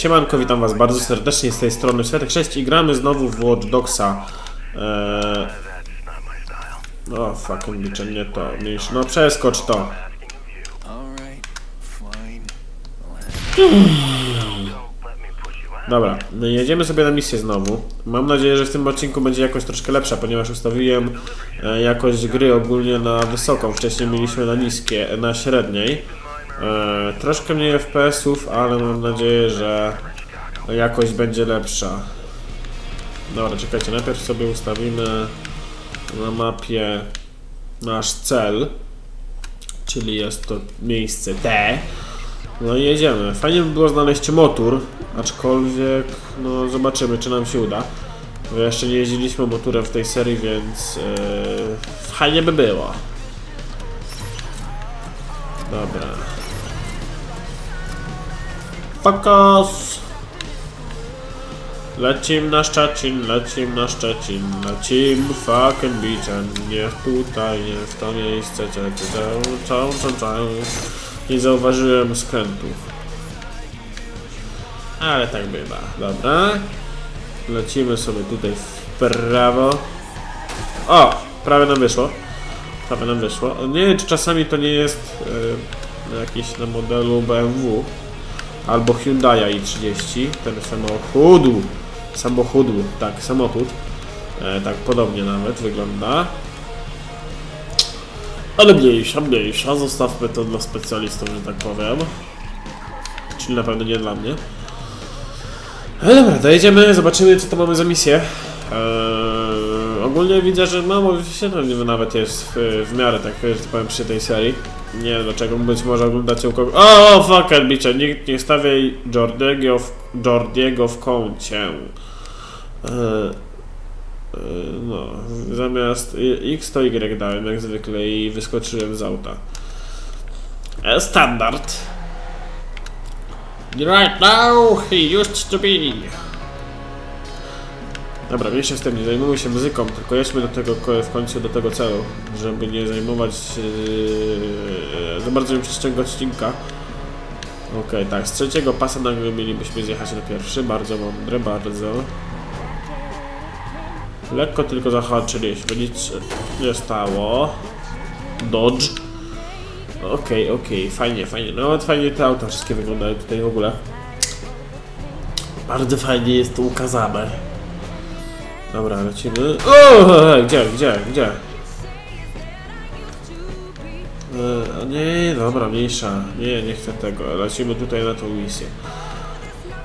Siemanko, witam was bardzo serdecznie z tej strony Światek 6 i gramy znowu w Watch Dogsa. Eee... O, fucking bicze, nie to, mniejszy. No przeskocz to. Dobra, no jedziemy sobie na misję znowu. Mam nadzieję, że w tym odcinku będzie jakoś troszkę lepsza, ponieważ ustawiłem e, jakość gry ogólnie na wysoką. Wcześniej mieliśmy na niskie, na średniej. E, troszkę mniej FPS-ów, ale mam nadzieję, że jakość będzie lepsza. Dobra, czekajcie, najpierw sobie ustawimy na mapie nasz cel, czyli jest to miejsce T. No i jedziemy. Fajnie by było znaleźć motor, aczkolwiek no zobaczymy czy nam się uda. Bo jeszcze nie jeździliśmy motorem w tej serii, więc yy, fajnie by było. Dobra. Focus! Lecim na Szczecin, lecim na Szczecin, lecim fucking beachem, nie tutaj, nie w to miejsce, czekaj, czekaj, czekaj. Nie zauważyłem skrętów. Ale tak bywa. Dobra. Lecimy sobie tutaj w prawo. O! Prawie nam wyszło. Prawie nam wyszło. Nie wiem, czy czasami to nie jest yy, jakiś na modelu BMW albo Hyundai i30. Ten samochód. Samochód, tak, samochód. E, tak podobnie nawet wygląda. Ale mniejsza, mniejsza. Zostawmy to dla specjalistów, że tak powiem. Czyli na pewno nie dla mnie. No dobra, dojedziemy, zobaczymy co to mamy za misję. Eee, ogólnie widzę, że mało wyświetleń nawet jest w, w miarę, tak że tak powiem, przy tej serii. Nie wiem dlaczego, być może oglądacie u kogoś... O, o fuck, bicze, nikt nie stawiaj Jordiego w, Jordiego w kącie. Eee, no, zamiast X to Y dałem jak zwykle i wyskoczyłem z auta. E, Standard. Right now he used to be. Dobra, mniejsza z tym, nie zajmujmy się muzyką, tylko jedźmy do tego, w końcu do tego celu, żeby nie zajmować yy, za bardzo przyciągać odcinka. Okej, okay, tak, z trzeciego pasa nagle mielibyśmy zjechać na pierwszy, bardzo mądre, bardzo. Lekko tylko zahaczyliśmy, nic nie stało. Dodge. Okej, okay, okej, okay. fajnie, fajnie. No fajnie te auta wszystkie wyglądają tutaj w ogóle. Bardzo fajnie jest to ukazane. Dobra, lecimy. O, gdzie, gdzie, gdzie? E, nie, dobra, mniejsza. Nie, nie chcę tego. Lecimy tutaj na tą misję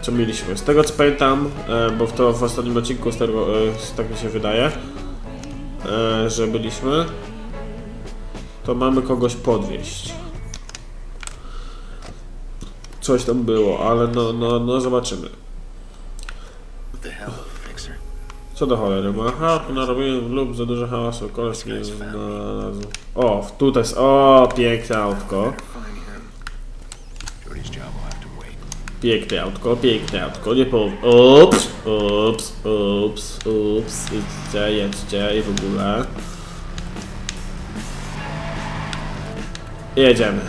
co mieliśmy. Z tego co pamiętam, e, bo w to w ostatnim odcinku z tego, e, tak mi się wydaje, że byliśmy, to mamy kogoś podwieźć. Coś tam było, ale no, no, no zobaczymy. Co do cholery, bo aha, tu narobiłem lub za dużo hałasu, koleś nie znalazł. O, tutaj jest, o, piękne autko. Piękne autko, piękne autko, nie po... Ups, ups, ups, ups, idźcie, jedźcie i w ogóle. Jedziemy.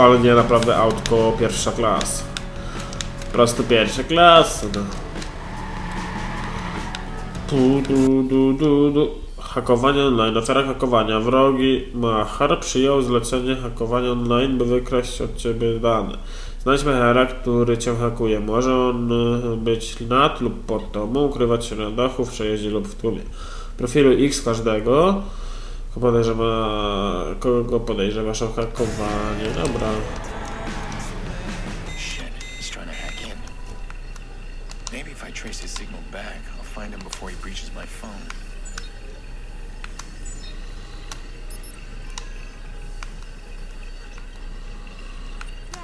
Ale nie, naprawdę autko pierwsza klasa. Po prostu pierwsza klasa, no. Tu, tu, tu, tu, tu. Hakowanie online. Ofiara hakowania. Wrogi Machar przyjął zlecenie hakowania online, by wykraść od ciebie dane. Znajdź Machara, który cię hakuje. Może on y, być nad lub pod tobą, ukrywać się na dachu, w przejeździe lub w tłumie. Profilu X każdego. Podejrzewa, kogo podejrzewasz o hakowanie? Dobra. Maybe if I trace his signal back, find him before he breaches my phone.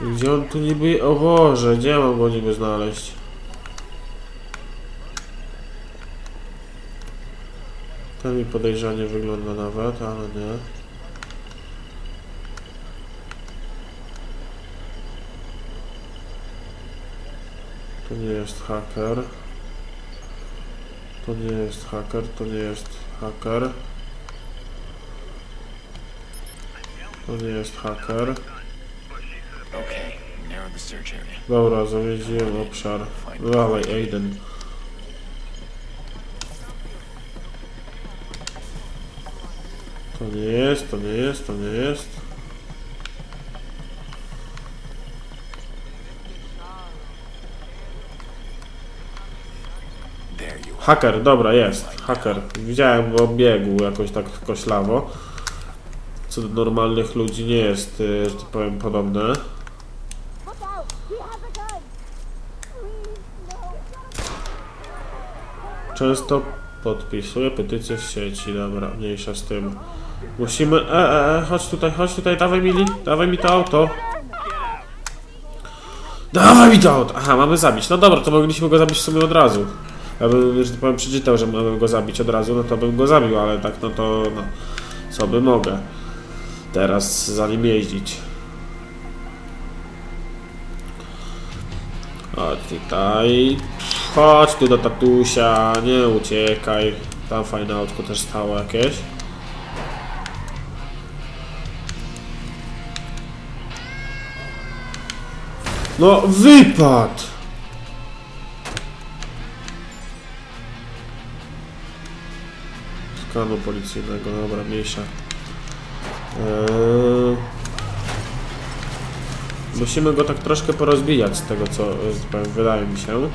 Gdzie on tu niby... O Boże, gdzie mam go niby znaleźć? To mi podejrzanie wygląda nawet, ale nie. To nie jest haker. To nie jest haker, to nie jest haker. To nie jest haker. Dobra, zawiedziłem obszar. Dawaj, Aiden. To nie jest, to nie jest, to nie jest. Haker, dobra, jest. Haker. Widziałem go biegł jakoś tak koślawo. Co do normalnych ludzi nie jest, y, że tak powiem, podobne. Często podpisuję petycje w sieci, dobra, mniejsza z tym. Musimy, e, e, e, chodź tutaj, chodź tutaj, dawaj mi, dawaj mi to auto. Dawaj mi to auto! Aha, mamy zabić. No dobra, to mogliśmy go zabić w sumie od razu. Ja bym, że powiem, przeczytał, że mamy go zabić od razu, no to bym go zabił, ale tak, no to, no, co by mogę teraz za nim jeździć. Chodź tutaj. Chodź tu do tatusia, nie uciekaj. Tam fajne autko też stało jakieś. No, wypad! Skanu policyjnego, dobra, mniejsza. Eee... Musimy go tak troszkę porozbijać z tego, co e, tak wydaje mi się.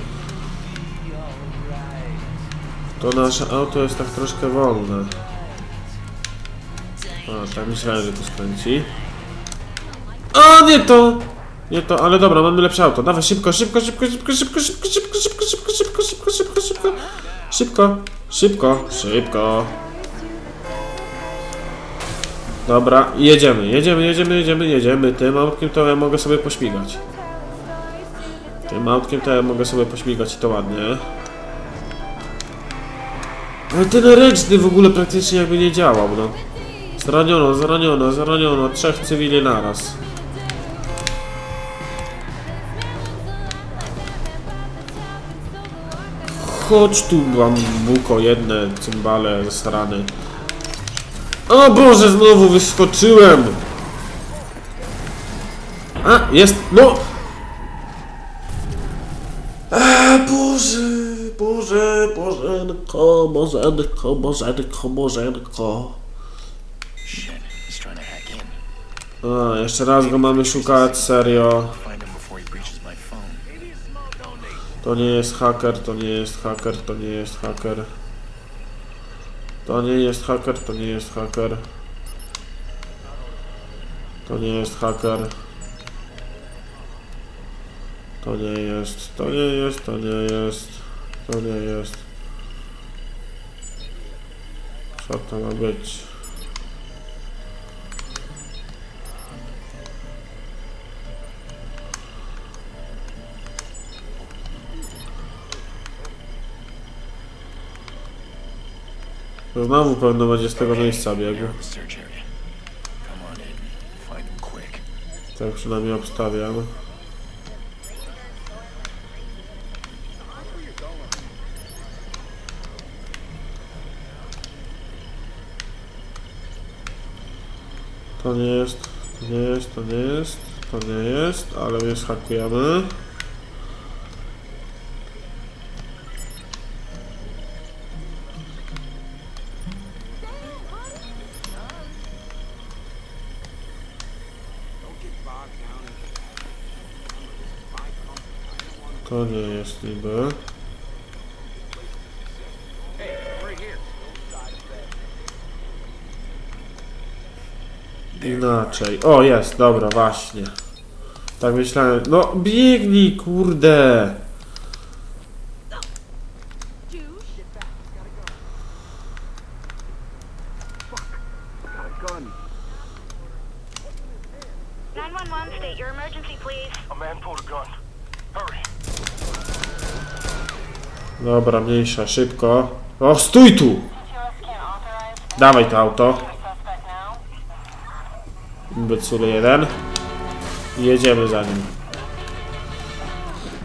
To nasze auto jest tak troszkę wolne. A, tak myślałem, że to skręci. O, nie to! Nie to, ale dobra, mamy lepsze auto. Dawaj, szybko, szybko, szybko, szybko, szybko, szybko, szybko, szybko, szybko, szybko, szybko, szybko, szybko, szybko, szybko, szybko. Dobra, jedziemy, jedziemy, jedziemy, jedziemy, jedziemy. Tym autkiem to ja mogę sobie pośmigać. Tym autkiem to ja mogę sobie pośmigać i to ładnie. Ale ten ręczny w ogóle praktycznie jakby nie działał, no. Zraniono, zraniono, zraniono. Trzech cywili naraz. Chodź tu, bambuko, jedne cymbale zasrane. O Boże, znowu wyskoczyłem! A, jest, no! A, Boże, Boże, Bożenko, Bożenko, Bożenko, Bożenko. A, jeszcze raz go mamy szukać, serio. To nie jest haker, to nie jest haker, to nie jest haker. To nie jest haker, to nie jest haker. To nie jest haker. To nie jest, to nie jest, to nie jest, to nie jest. Co to ma być? Znowu pewno będzie z tego miejsca biegł. Tak przynajmniej obstawiam. To nie jest, to nie jest, to nie jest, to nie jest, ale my schakujemy. Jest niby. Inaczej. O, jest, dobra, właśnie. Tak myślałem. No, biegnij, kurde! Your emergency, please. A man pulled a gun. Hurry. Dobra, mniejsza, szybko. O, stój tu! Dawaj to auto. Imbecylu jeden. Jedziemy za nim.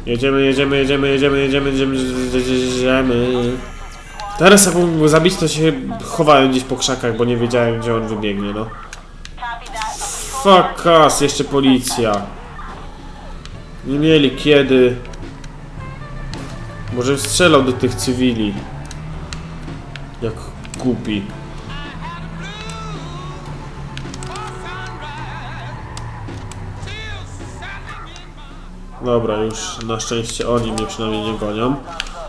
Jedziemy, jedziemy, jedziemy, jedziemy, jedziemy, jedziemy, jedziemy. Teraz jak mógł go zabić, to się chowałem gdzieś po krzakach, bo nie wiedziałem, gdzie on wybiegnie, no. Fuck us, jeszcze policja. Nie mieli kiedy. Może strzelał do tych cywili. Jak głupi. Dobra, już na szczęście oni mnie przynajmniej nie gonią.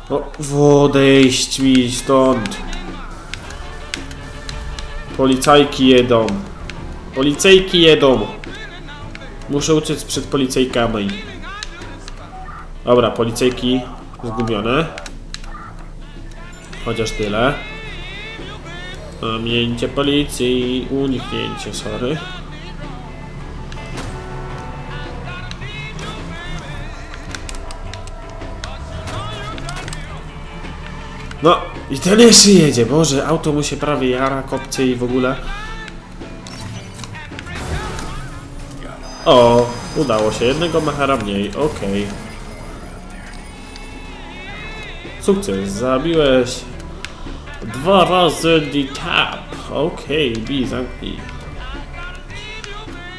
O, odejść mi stąd. Policajki jedą. Policajki jedą. Muszę uciec przed policajkami. Dobra, policajki zgubione. Chociaż tyle. Ominięcie policji, uniknięcie, sorry. No, i ten jeszcze jedzie, Boże, auto mu się prawie jara, kopcie i w ogóle. O, udało się, jednego machara mniej, okej. Sukces, zabiłeś dwa razy D-Tap, okej, okay, zamknij.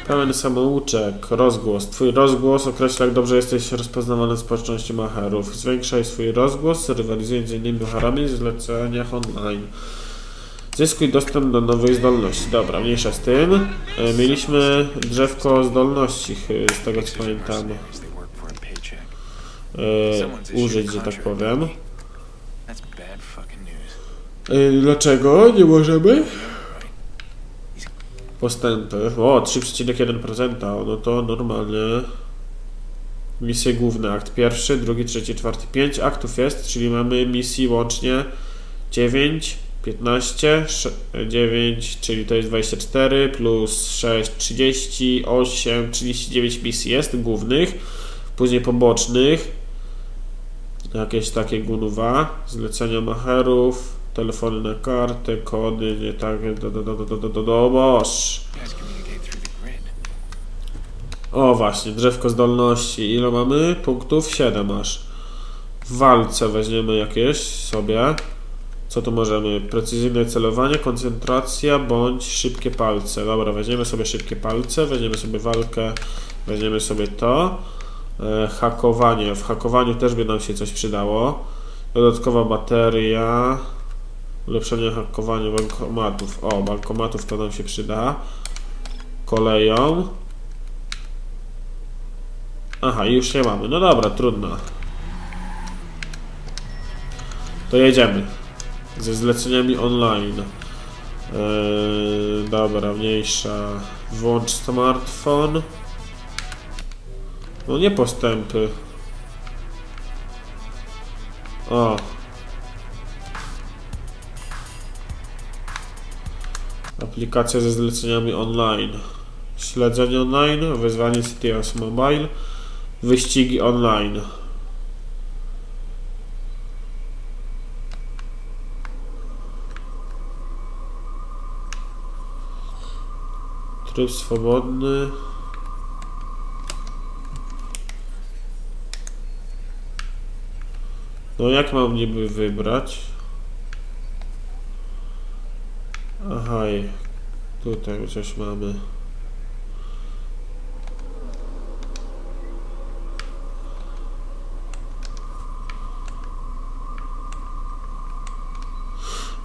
Pełen samouczek, rozgłos. Twój rozgłos określa, jak dobrze jesteś rozpoznawany w społeczności macherów. Zwiększaj swój rozgłos, rywalizując z innymi macharami w zleceniach online. Zyskuj dostęp do nowych zdolności. Dobra, mniejsza z tym. E, mieliśmy drzewko zdolności, z tego co pamiętam, e, użyć, że tak powiem. That's bad fucking news. E, dlaczego nie możemy? Postępy. O, 3,1%. No to normalnie. Misje główne. Akt pierwszy, drugi, trzeci, czwarty, pięć aktów jest, czyli mamy misji łącznie 9, 15, sze- 9, czyli to jest 24, plus 6, 38, 39 misji jest głównych, później pobocznych, jakieś takie gunuwa, zlecenia macherów, telefony na kartę, kody, nie tak, do, do, do, do, do, do, do, do, boż. O właśnie, drzewko zdolności. Ile mamy? Punktów? 7 aż. W walce weźmiemy jakieś sobie. Co tu możemy? Precyzyjne celowanie, koncentracja bądź szybkie palce. Dobra, weźmiemy sobie szybkie palce, weźmiemy sobie walkę, weźmiemy sobie to. E, hakowanie. W hakowaniu też by nam się coś przydało. Dodatkowa bateria. Ulepszenie hakowania bankomatów. O, bankomatów to nam się przyda. Koleją. Aha, już nie mamy. No dobra, trudno. To jedziemy. Ze zleceniami online. Eee, dobra, mniejsza. Włącz smartfon. No nie postępy. O. Aplikacja ze zleceniami online. Śledzenie online, wyzwanie CTOS Mobile, wyścigi online. Tryb swobodny. No jak mam niby wybrać? Aha, tutaj coś mamy.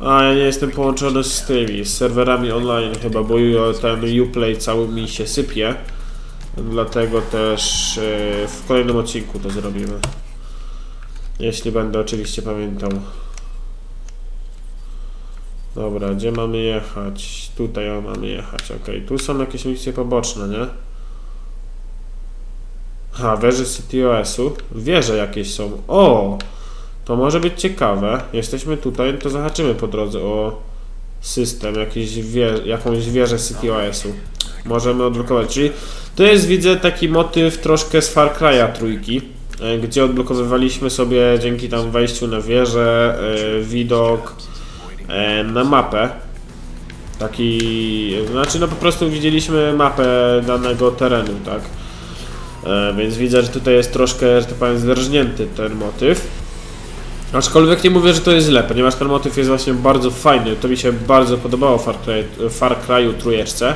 A ja nie jestem połączony z tymi, z serwerami online chyba, bo ten Uplay cały mi się sypie. Dlatego też e, w kolejnym odcinku to zrobimy. Jeśli będę oczywiście pamiętał. Dobra, gdzie mamy jechać? Tutaj o, mamy jechać, ok. Tu są jakieś misje poboczne, nie? Ha, wieże CTOS-u. Wieże jakieś są. O! To może być ciekawe. Jesteśmy tutaj, to zahaczymy po drodze o system, jakiś wie, jakąś wieżę CTOS-u. Możemy odblokować. Czyli to jest, widzę, taki motyw troszkę z Far Cry'a trójki, e, gdzie odblokowywaliśmy sobie dzięki tam wejściu na wieżę e, widok na mapę. Taki, znaczy no po prostu widzieliśmy mapę danego terenu, tak? E, więc widzę, że tutaj jest troszkę, że tak powiem, zderżnięty ten motyw. Aczkolwiek nie mówię, że to jest źle, ponieważ ten motyw jest właśnie bardzo fajny. To mi się bardzo podobało w Far, Cry, Far Cry'u trójeczce.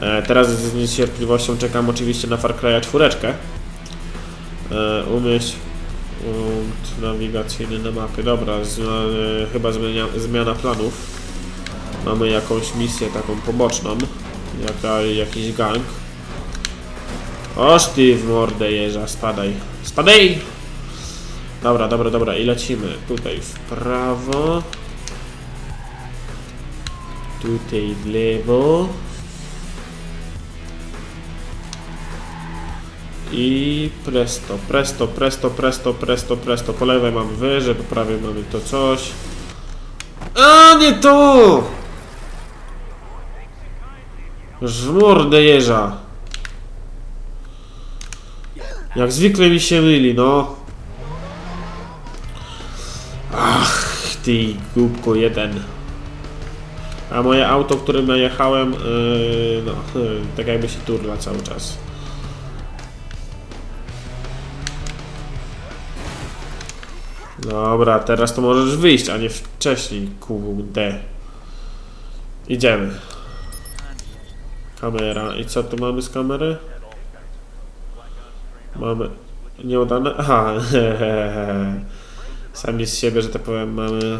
E, teraz z niecierpliwością czekam oczywiście na Far Cry'a czwóreczkę. E, umieść punkt nawigacyjny na mapie. Dobra, e, chyba zmienia, zmiana planów. Mamy jakąś misję taką poboczną. Jaka, jakiś gang. Oż ty w mordę jeża, spadaj. Spadaj! Dobra, dobra, dobra i lecimy. Tutaj w prawo. Tutaj w lewo. I presto, presto, presto, presto, presto, presto. Po lewej mamy wyżej, po prawej mamy to coś. A nie to! Żmordę jeża. Jak zwykle mi się myli, no. Ach, ty głupko jeden. A moje auto, którym najechałem, yy, no, yy, tak jakby się turla cały czas. Dobra, teraz to możesz wyjść, a nie wcześniej, kurde. Idziemy. Kamera. I co tu mamy z kamery? Mamy... Nieudane? Aha, Sami z siebie, że tak powiem, mamy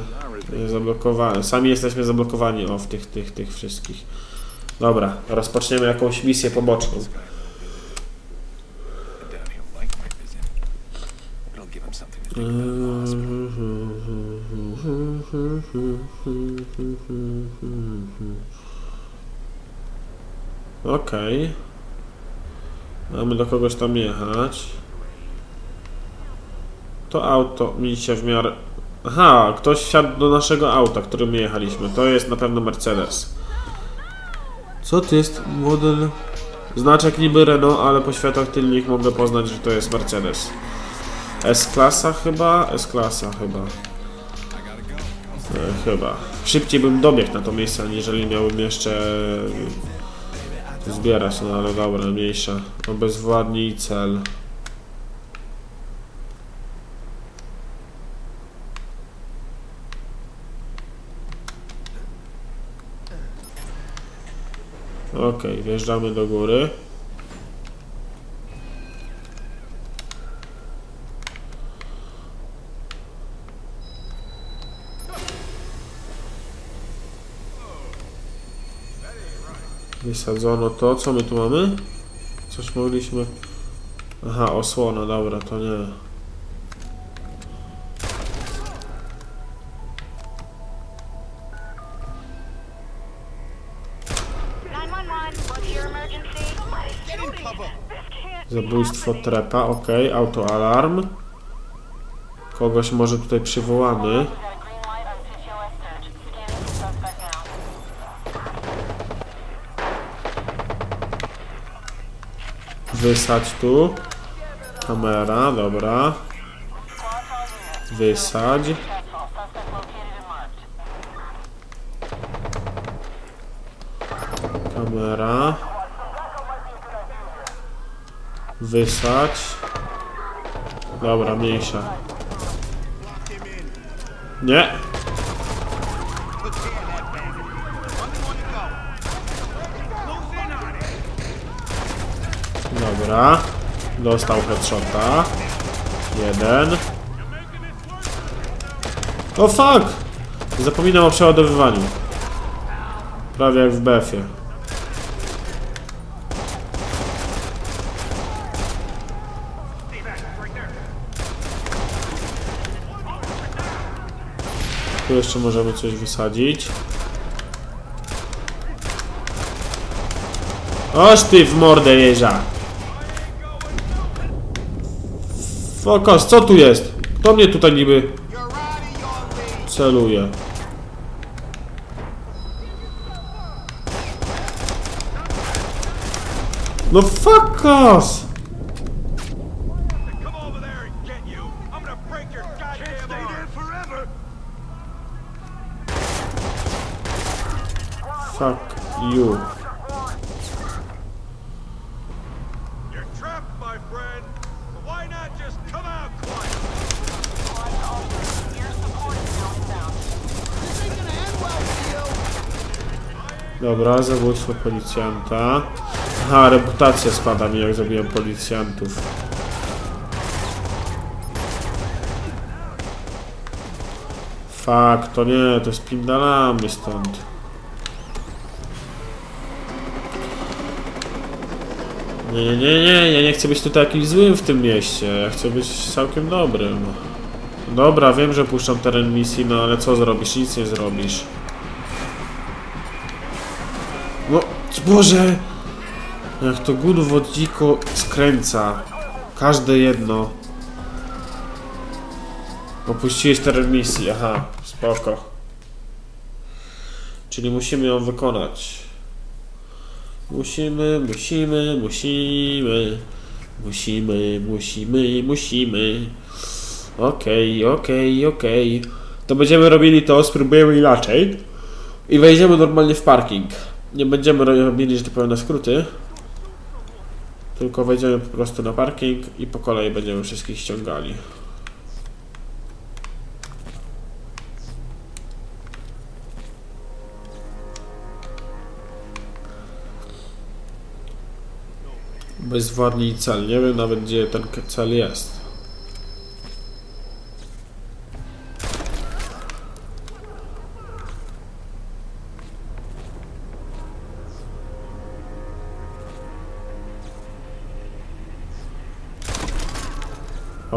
zablokowane. Sami jesteśmy zablokowani o w tych, tych, tych wszystkich. Dobra, rozpoczniemy jakąś misję poboczną. Okej. Mamy do kogoś tam jechać. To auto mi się w miarę... Aha, ktoś wsiadł do naszego auta, którym jechaliśmy. To jest na pewno Mercedes. Co to jest model... Znaczek niby Renault, ale po światłach tylnych mogę poznać, że to jest Mercedes. S-klasa chyba? S-klasa chyba. E, chyba. Szybciej bym dobiegł na to miejsce, aniżeli miałbym jeszcze zbierać, no ale dobra, mniejsza. Obezwładnij cel. Okej, wjeżdżamy do góry. Wysadzono to, co my tu mamy? Coś mogliśmy... Aha, osłona, dobra, to nie. Zabójstwo trepa, ok, autoalarm. Kogoś może tutaj przywołamy. Successful. Suspect located and marked. Kamera. Wysadź. Dobra, mniejsza. Nie. Dobra. Dostał headshota. Jeden. O fuck! Zapominam o przeładowywaniu. Prawie jak w BF-ie. Tu jeszcze możemy coś wysadzić. Oż ty w mordę jeża! Fokos, co tu jest? Kto mnie tutaj niby celuje? No fokos! Come over there Dobra, zabójstwo policjanta. Aha, reputacja spada mi jak zabiłem policjantów. Fak, to nie, to spindalamy stąd. Nie, nie, nie, nie, ja nie chcę być tutaj jakimś złym w tym mieście, ja chcę być całkiem dobrym. Dobra, wiem, że puszczam teren misji, no ale co zrobisz? Nic nie zrobisz. Boże! Jak to gudwo dziko skręca. Każde jedno. Opuściłeś teren misji, aha, spoko. Czyli musimy ją wykonać. Musimy, musimy, musimy. Musimy, musimy, musimy. Okej, okej, okej. To będziemy robili to, spróbujemy inaczej. I wejdziemy normalnie w parking. Nie będziemy ro- robili, że tak powiem, na skróty. Tylko wejdziemy po prostu na parking i po kolei będziemy wszystkich ściągali. Bezwładni cel. Nie wiem nawet gdzie ten cel jest.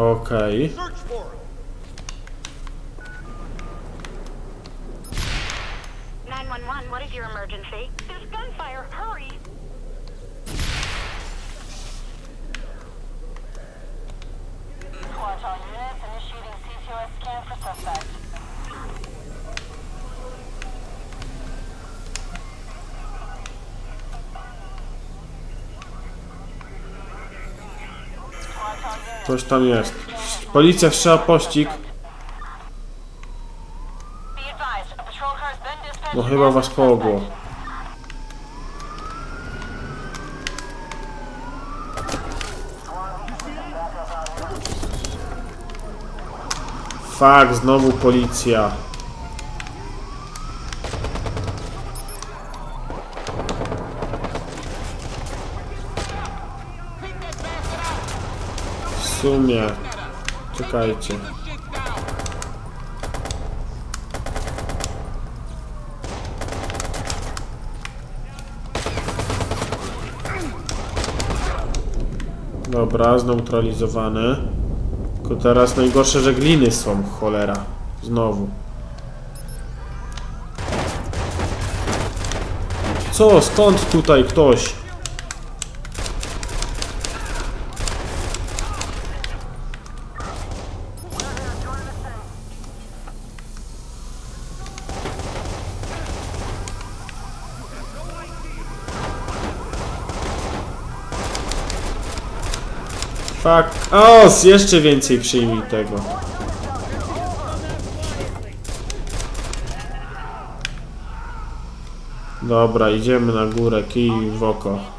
Okej. Search for him. 911, what is your emergency? There's gunfire. Hurry. Squad all units initiating CTOS scan for suspect. Coś tam jest. Policja wszczęła pościg. No chyba was połogło. Fak, znowu policja. Sumie. Czekajcie. Dobra, zneutralizowany. Tylko teraz najgorsze, że gliny są, cholera. Znowu. Co? Skąd tutaj ktoś? Fuck. O, jeszcze więcej przyjmij tego. Dobra, idziemy na górę, kij w oko.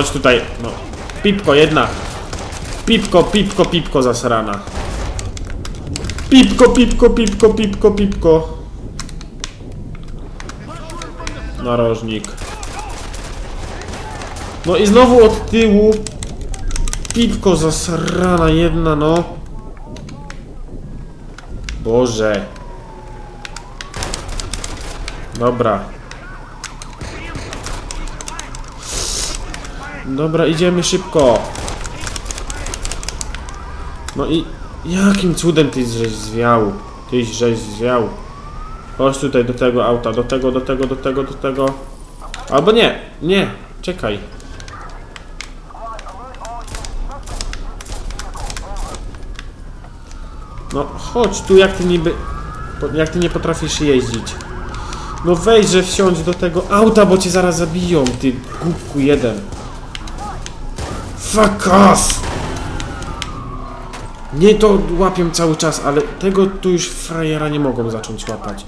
Chodź tutaj. No. Pipko, jedna. Pipko, pipko, pipko zasrana. Pipko, pipko, pipko, pipko, pipko. Narożnik. No i znowu od tyłu. Pipko zasrana jedna, no. Boże. Dobra. Dobra, idziemy szybko. No i jakim cudem tyś żeś zwiał? Tyś żeś zwiał. Chodź tutaj do tego auta, do tego, do tego, do tego, do tego. Albo nie, nie, czekaj. No chodź tu, jak ty niby... Jak ty nie potrafisz jeździć. No weź, że wsiądź do tego auta, bo cię zaraz zabiją, ty głupku jeden. Fuck off! Nie to łapią cały czas, ale tego tu już frajera nie mogą zacząć łapać.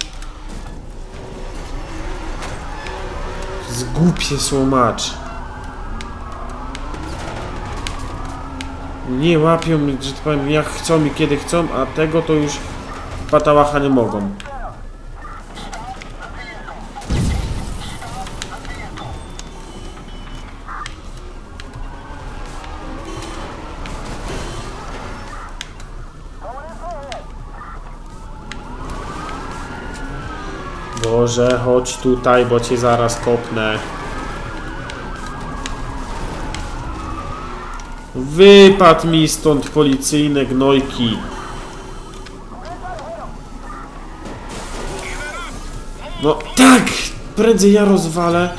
Zgłupie słomacz. Nie łapią, że tak powiem, jak chcą i kiedy chcą, a tego to już patałacha nie mogą. Boże, chodź tutaj, bo cię zaraz kopnę. Wypadł mi stąd policyjne gnojki. No tak! Prędzej ja rozwalę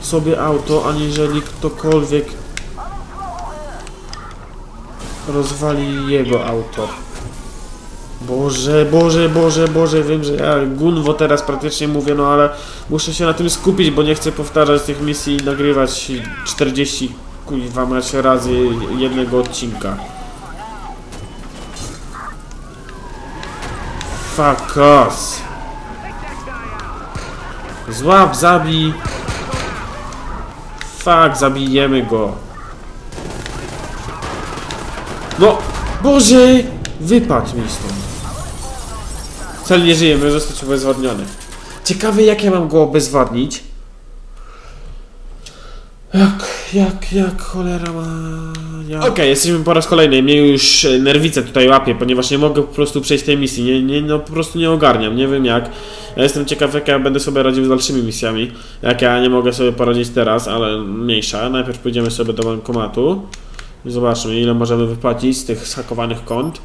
sobie auto, aniżeli ktokolwiek rozwali jego auto. Boże, Boże, Boże, Boże, wiem, że ja gunwo teraz praktycznie mówię, no ale muszę się na tym skupić, bo nie chcę powtarzać tych misji i nagrywać 40 kuźwa mać razy jednego odcinka. Fuck us. Złap, zabij. Fuck, zabijemy go. No, Boże! Wypadł mi stąd. Cel nie żyje, może zostać obezwładniony. Ciekawe jak ja mam go obezwładnić. Jak, jak, jak cholera ma... Okej, jesteśmy po raz kolejny. Mnie już e, nerwice tutaj łapie, ponieważ nie mogę po prostu przejść tej misji. Nie, nie, no po prostu nie ogarniam, nie wiem jak. Ja jestem ciekaw jak ja będę sobie radził z dalszymi misjami. Jak ja nie mogę sobie poradzić teraz, ale mniejsza. Najpierw pójdziemy sobie do bankomatu. Zobaczmy ile możemy wypłacić z tych schakowanych kont.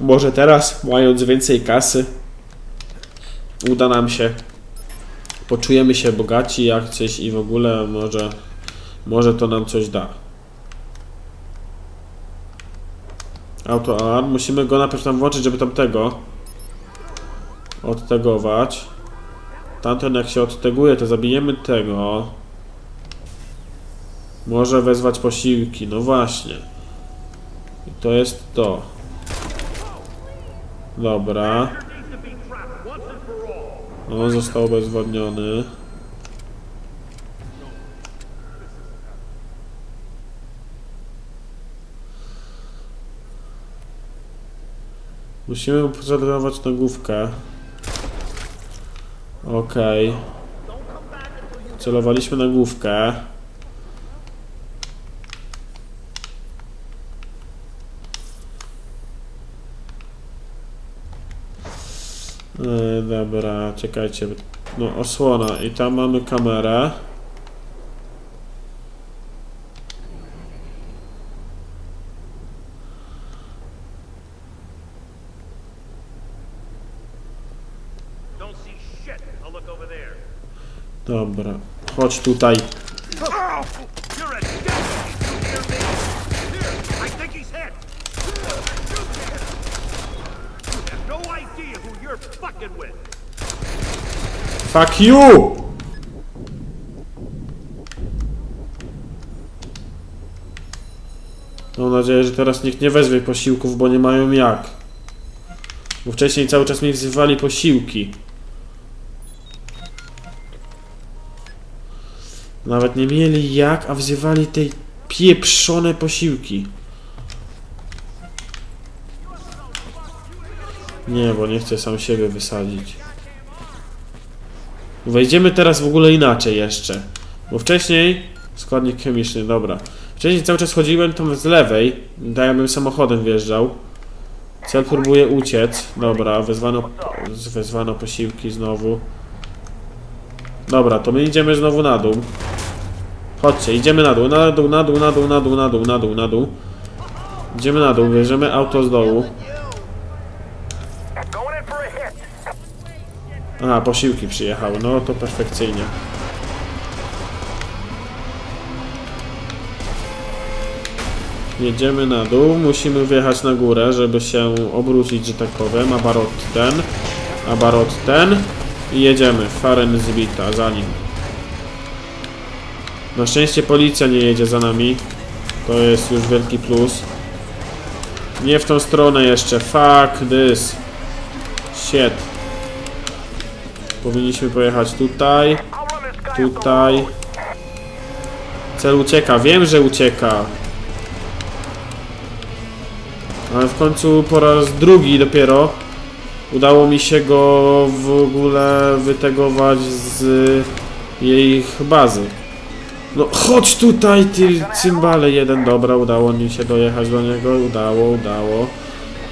Może teraz, mając więcej kasy, uda nam się, poczujemy się bogaci jak coś i w ogóle może, może to nam coś da. Autoalarm, musimy go najpierw tam włączyć, żeby tamtego odtegować. Tamten jak się odteguje, to zabijemy tego. Może wezwać posiłki, no właśnie. I to jest to. Dobra. On został obezwładniony. Musimy mu pocelować na główkę. Okej. Celowaliśmy na główkę. E, dobra, czekajcie. No, osłona. I tam mamy kamerę. Dobra. Chodź tutaj. No fucking with. Fuck you! Mam nadzieję, że teraz nikt nie wezwie posiłków, bo nie mają jak. Bo wcześniej cały czas mi wzywali posiłki. Nawet nie mieli jak, a wzywali tej pieprzone posiłki. Nie, bo nie chcę sam siebie wysadzić. Wejdziemy teraz w ogóle inaczej jeszcze. Bo wcześniej... Składnik chemiczny, dobra. Wcześniej cały czas chodziłem tam z lewej. Tak jakbym samochodem wjeżdżał. Cel próbuje uciec. Dobra, wezwano, wezwano posiłki znowu. Dobra, to my idziemy znowu na dół. Chodźcie, idziemy na dół, na dół, na dół, na dół, na dół, na dół, na dół, na dół. Idziemy na dół, bierzemy auto z dołu. A, posiłki przyjechały, no to perfekcyjnie. Jedziemy na dół, musimy wjechać na górę, żeby się obrócić, że tak powiem. Abarot ten, abarot ten i jedziemy. Faren zbita za nim. Na szczęście policja nie jedzie za nami. To jest już wielki plus. Nie w tą stronę jeszcze. Fuck this. Shit. Powinniśmy pojechać tutaj. Tutaj. Cel ucieka. Wiem, że ucieka. Ale w końcu po raz drugi dopiero udało mi się go w ogóle wytegować z jej bazy. No chodź tutaj ty cymbale jeden, dobra, udało mi się dojechać do niego, udało, udało.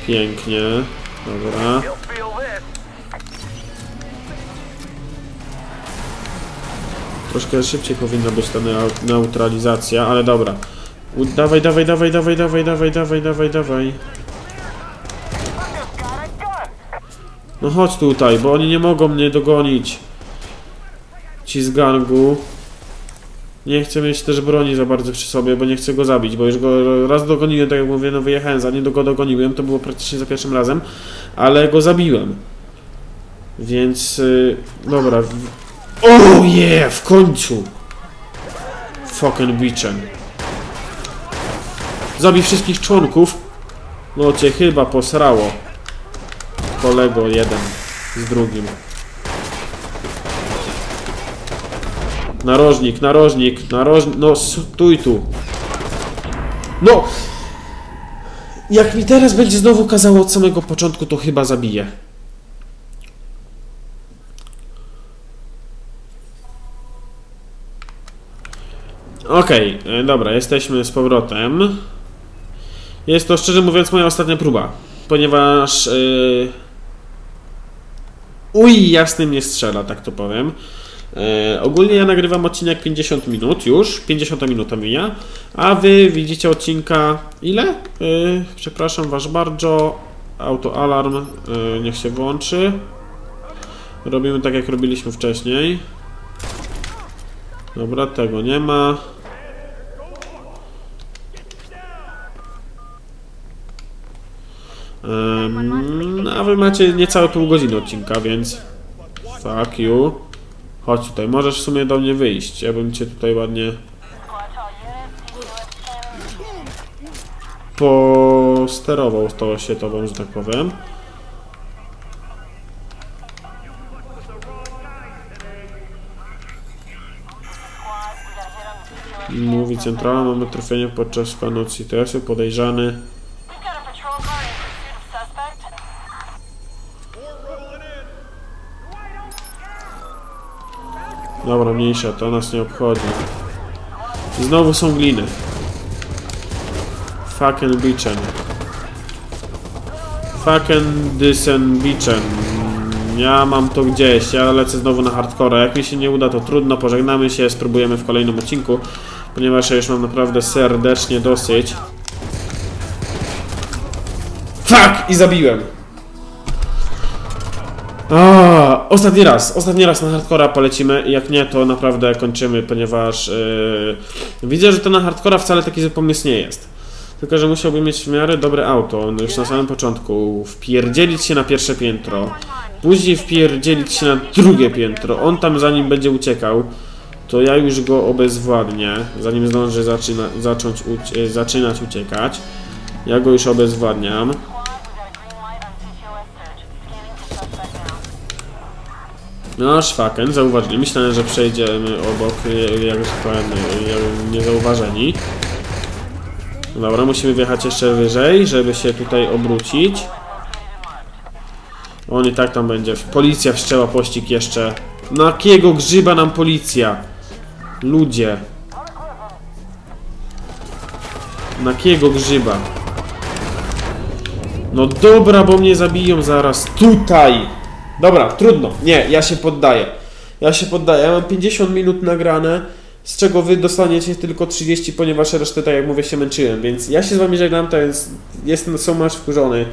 Pięknie, dobra. Troszkę szybciej powinna być ta neu- neutralizacja, ale dobra. U, dawaj, dawaj, dawaj, dawaj, dawaj, dawaj, dawaj, dawaj, dawaj. No chodź tutaj, bo oni nie mogą mnie dogonić. Ci z gangu. Nie chcę mieć też broni za bardzo przy sobie, bo nie chcę go zabić, bo już go raz dogoniłem, tak jak mówię, no wyjechałem za nim, do go dogoniłem, to było praktycznie za pierwszym razem, ale go zabiłem. Więc, yy, dobra. O yeah, w końcu! Fucking bitchen. Zabij wszystkich członków. No cię chyba posrało. Kolego jeden z drugim. Narożnik, narożnik, narożnik. No stój tu. No! Jak mi teraz będzie znowu kazało od samego początku, to chyba zabiję. Okej, e, dobra, jesteśmy z powrotem. Jest to szczerze mówiąc moja ostatnia próba, ponieważ yy... uj, jasny mnie strzela, tak to powiem. Yy, ogólnie ja nagrywam odcinek 50 minut już, 50 minuta mija, a wy widzicie odcinka ile? Yy, przepraszam was bardzo, autoalarm, yy, niech się włączy. Robimy tak jak robiliśmy wcześniej. Dobra, tego nie ma. Em, a wy macie niecałe pół godziny odcinka, więc fuck you. Chodź tutaj, możesz w sumie do mnie wyjść. Ja bym cię tutaj ładnie posterował to się tobą, że tak powiem. Mówi centrala, mamy trafienie podczas skanu CTS-u, podejrzany. Dobra, mniejsza, to nas nie obchodzi. Znowu są gliny. Fucking bitchen. Fucking dysen bitchen. Ja mam to gdzieś, ja lecę znowu na hardcore. Jak mi się nie uda, to trudno, pożegnamy się, spróbujemy w kolejnym odcinku, ponieważ ja już mam naprawdę serdecznie dosyć. Fuck! I zabiłem! A, ostatni raz, ostatni raz na hardcora polecimy. Jak nie, to naprawdę kończymy, ponieważ yy, widzę, że to na hardcora wcale taki pomysł nie jest. Tylko, że musiałbym mieć w miarę dobre auto, no już na samym początku. Wpierdzielić się na pierwsze piętro, później wpierdzielić się na drugie piętro. On tam zanim będzie uciekał, to ja już go obezwładnię, zanim zdąży zaczyna, zacząć ucie, zaczynać uciekać. Ja go już obezwładniam. No, szwaken, zauważyli. Myślałem, że przejdziemy obok, e, jak że powiem, e, niezauważeni. Dobra, musimy wjechać jeszcze wyżej, żeby się tutaj obrócić. On i tak tam będzie. Policja wszczęła pościg jeszcze. Na jakiego grzyba nam policja? Ludzie. Na jakiego grzyba? No dobra, bo mnie zabiją zaraz. Tutaj! Dobra, trudno. Nie, ja się poddaję. Ja się poddaję. Ja mam 50 minut nagrane, z czego wy dostaniecie tylko 30, ponieważ resztę, tak jak mówię, się męczyłem. Więc ja się z wami żegnam, to jest, jestem so much wkurzony.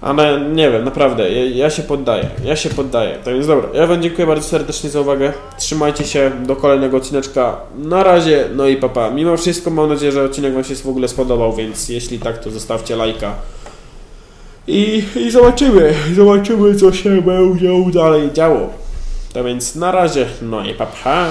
Ale nie wiem, naprawdę, ja, ja się poddaję, ja się poddaję. Tak więc dobra, ja wam dziękuję bardzo serdecznie za uwagę. Trzymajcie się do kolejnego odcineczka. Na razie, no i papa. Mimo wszystko mam nadzieję, że odcinek wam się w ogóle spodobał, więc jeśli tak, to zostawcie lajka. I, I zobaczymy, zobaczymy co się będzie dalej działo. Tak więc na razie, no i papa.